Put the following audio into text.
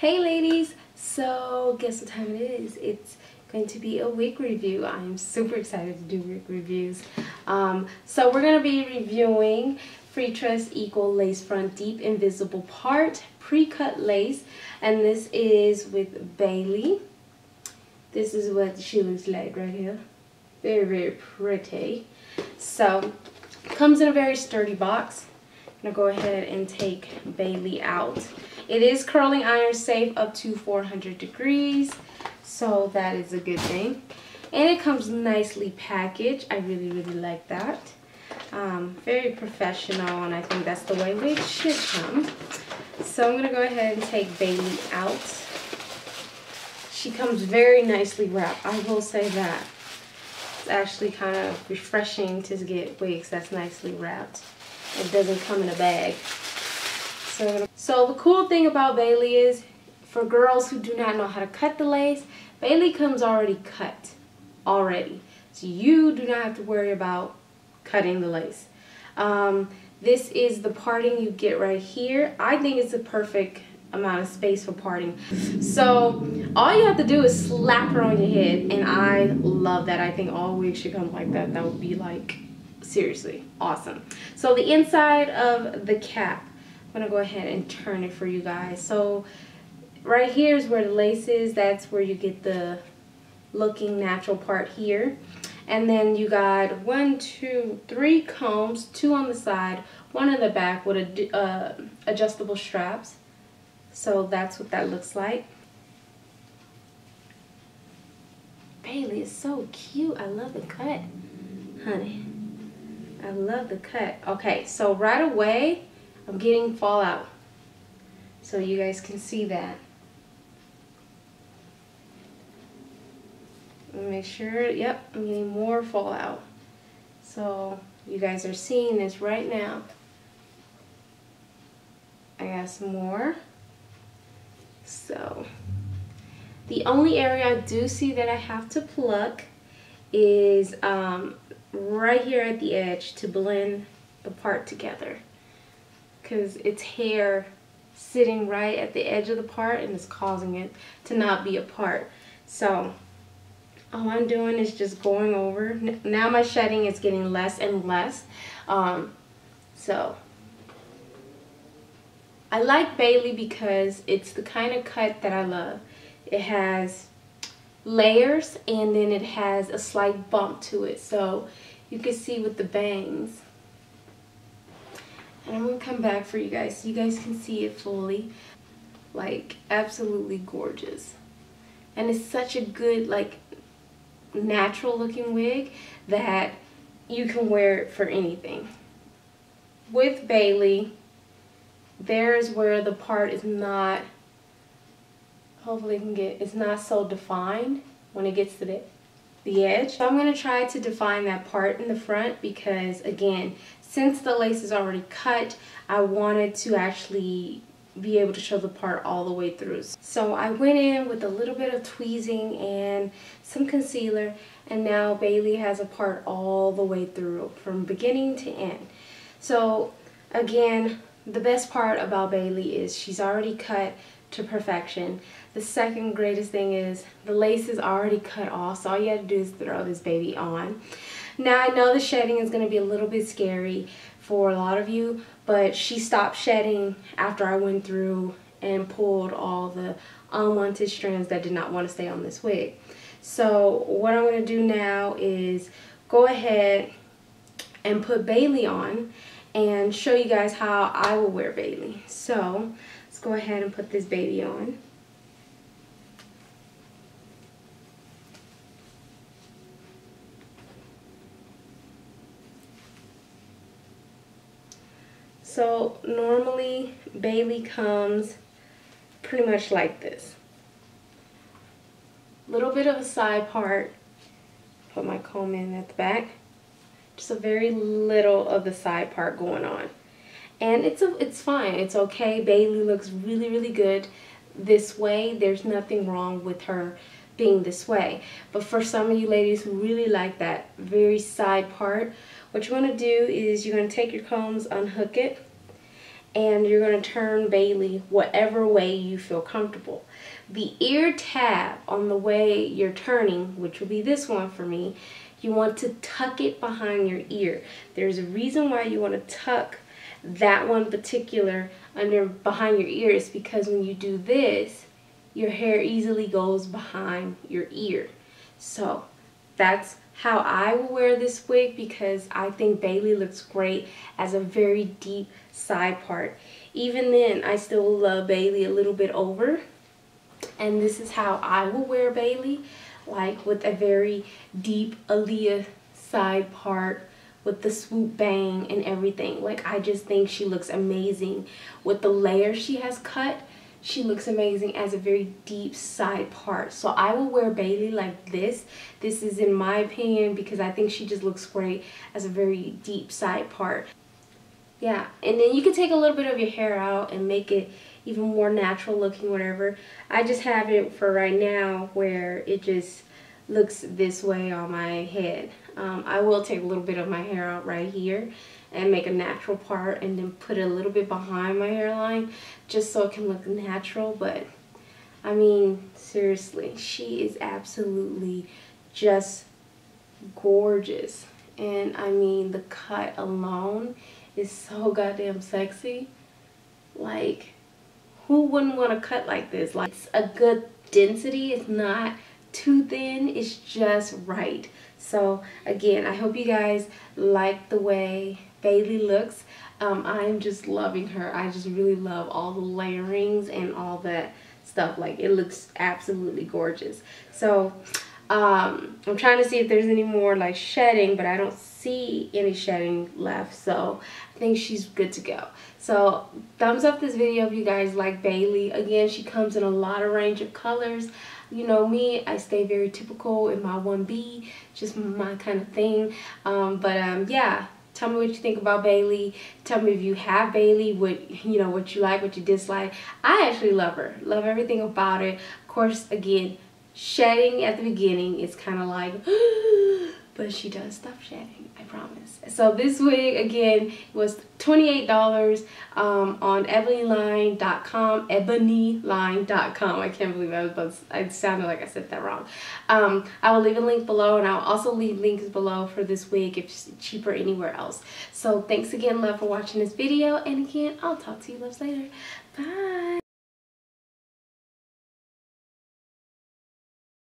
Hey ladies, so guess what time it is? It's going to be a wig review. I'm super excited to do wig reviews. Um, so we're going to be reviewing Freetress Equal Lace Front Deep Invisible Part Pre-Cut Lace and this is with Bailey. This is what she looks like right here. Very, very pretty. So, comes in a very sturdy box. I'm going to go ahead and take Bailey out. It is curling iron safe up to 400 degrees, so that is a good thing. And it comes nicely packaged. I really, really like that. Um, very professional, and I think that's the way wigs should come. So I'm going to go ahead and take Bailey out. She comes very nicely wrapped. I will say that. It's actually kind of refreshing to get wigs that's nicely wrapped. It doesn't come in a bag. So, so the cool thing about Bailey is, for girls who do not know how to cut the lace, Bailey comes already cut, already. So you do not have to worry about cutting the lace. Um, this is the parting you get right here. I think it's a perfect amount of space for parting. So all you have to do is slap her on your head and I love that. I think all wigs should come like that. That would be like seriously awesome. So the inside of the cap I'm gonna go ahead and turn it for you guys. So right here is where the lace is. That's where you get the looking natural part here. And then you got one, two, three combs, two on the side, one in the back with a, uh, adjustable straps. So that's what that looks like. Bailey is so cute. I love the cut, honey. I love the cut. Okay, so right away, I'm getting fallout. So you guys can see that. Make sure, yep, I'm getting more fallout. So you guys are seeing this right now. I got some more. So the only area I do see that I have to pluck is um, right here at the edge to blend the part together because it's hair sitting right at the edge of the part and it's causing it to not be apart. So all I'm doing is just going over. Now my shedding is getting less and less. Um, so I like Bailey because it's the kind of cut that I love. It has layers and then it has a slight bump to it. So you can see with the bangs and I'm going to come back for you guys so you guys can see it fully. Like, absolutely gorgeous. And it's such a good, like, natural looking wig that you can wear it for anything. With Bailey, there's where the part is not, hopefully you can get, it's not so defined when it gets to the the edge. So I'm going to try to define that part in the front because again, since the lace is already cut, I wanted to actually be able to show the part all the way through. So I went in with a little bit of tweezing and some concealer and now Bailey has a part all the way through from beginning to end. So again, the best part about Bailey is she's already cut to perfection. The second greatest thing is the lace is already cut off, so all you have to do is throw this baby on. Now I know the shedding is going to be a little bit scary for a lot of you, but she stopped shedding after I went through and pulled all the unwanted strands that did not want to stay on this wig. So what I'm going to do now is go ahead and put Bailey on and show you guys how I will wear Bailey. So go ahead and put this baby on. So normally Bailey comes pretty much like this. Little bit of a side part. Put my comb in at the back. Just a very little of the side part going on. And it's a, it's fine. It's okay. Bailey looks really, really good this way. There's nothing wrong with her being this way. But for some of you ladies who really like that very side part, what you want to do is you're going to take your combs, unhook it, and you're going to turn Bailey whatever way you feel comfortable. The ear tab on the way you're turning, which will be this one for me, you want to tuck it behind your ear. There's a reason why you want to tuck that one particular under behind your ears because when you do this, your hair easily goes behind your ear. So that's how I will wear this wig because I think Bailey looks great as a very deep side part. Even then, I still love Bailey a little bit over. And this is how I will wear Bailey, like with a very deep Aaliyah side part with the swoop bang and everything. Like I just think she looks amazing with the layer she has cut. She looks amazing as a very deep side part. So I will wear Bailey like this. This is in my opinion because I think she just looks great as a very deep side part. Yeah, and then you can take a little bit of your hair out and make it even more natural looking, whatever. I just have it for right now where it just looks this way on my head. Um, I will take a little bit of my hair out right here and make a natural part and then put it a little bit behind my hairline just so it can look natural. But I mean, seriously, she is absolutely just gorgeous. And I mean, the cut alone is so goddamn sexy. Like, who wouldn't want to cut like this? Like, it's a good density. It's not too thin. It's just right. So, again, I hope you guys like the way Bailey looks. Um, I'm just loving her. I just really love all the layerings and all that stuff. Like, it looks absolutely gorgeous. So, um, I'm trying to see if there's any more like shedding, but I don't see any shedding left. So I think she's good to go. So thumbs up this video if you guys like Bailey. Again, she comes in a lot of range of colors. You know me, I stay very typical in my 1B, just my kind of thing. Um, but um, yeah, tell me what you think about Bailey. Tell me if you have Bailey, what you know, what you like, what you dislike. I actually love her. Love everything about it. Of course, again, shedding at the beginning is kind of like but she does stop shedding i promise. So this wig again was $28 um, on ebonyline.com ebonyline.com i can't believe i was about to, i sounded like i said that wrong. Um, i will leave a link below and i'll also leave links below for this wig if it's cheaper anywhere else. So thanks again love for watching this video and again i'll talk to you loves later. Bye